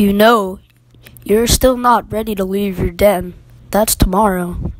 You know, you're still not ready to leave your den. That's tomorrow.